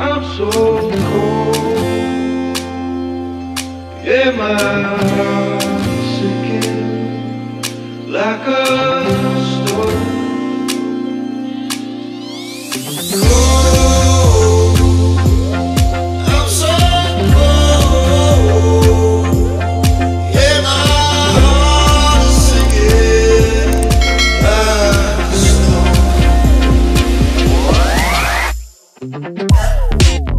I'm so cold. Yeah, my heart's sinking like a I'm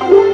Thank.